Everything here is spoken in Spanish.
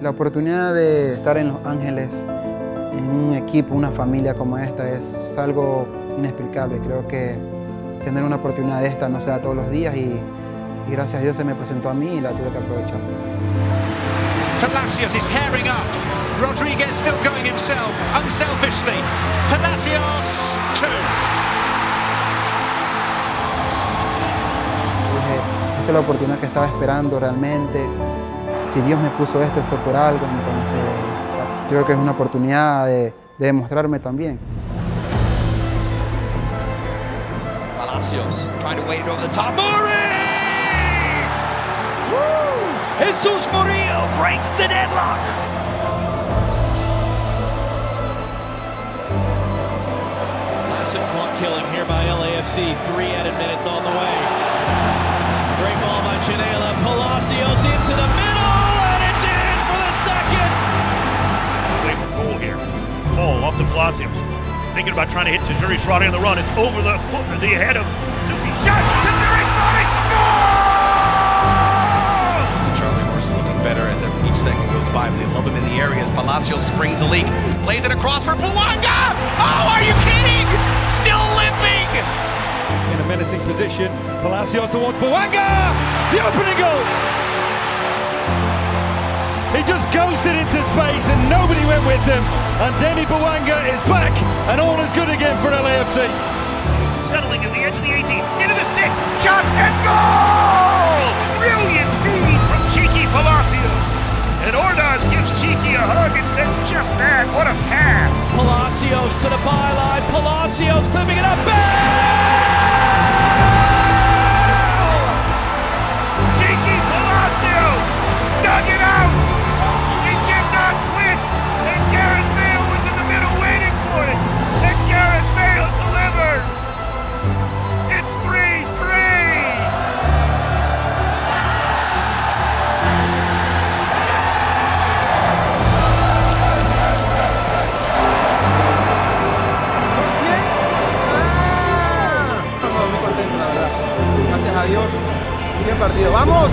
La oportunidad de estar en Los Ángeles, en un equipo, una familia como esta, es algo inexplicable. Creo que tener una oportunidad de esta no se da todos los días y, y gracias a Dios se me presentó a mí y la tuve que aprovechar. Palacios is herring up. Rodriguez still going himself, unselfishly. Palacios, two. Dije, esta es la oportunidad que estaba esperando realmente. Si Dios me puso esto fue por algo, entonces creo que es una oportunidad de, de demostrarme también. Palacios trying to wait it over the top. Murray! Woo! Jesus Murillo breaks the deadlock. Massive clock killing here by LAFC. Three added minutes on the way. Great ball by Janela. Off to Palacios. Thinking about trying to hit Tajiri Shradi on the run. It's over the foot, the head of Susi. Shot! Tajiri Shradi! Goal! Mr. Charlie Horse looking better as each second goes by. They love him in the area as Palacios springs a leak. Plays it across for Puanga! Oh, are you kidding? Still limping! In a menacing position. Palacios towards Boanga. The opening goal. He just ghosted into space and nobody went with him. And Denny Boanga is back and all is good again for LAFC. Settling in the edge of the 18. Into the 6. Shot and goal! Brilliant feed from Cheeky Palacios. And Ordaz gives Cheeky a hug and says, just that, what a pass. Palacios to the byline. Palacios clipping it up. Bell! Dios. Bien partido. ¡Vamos!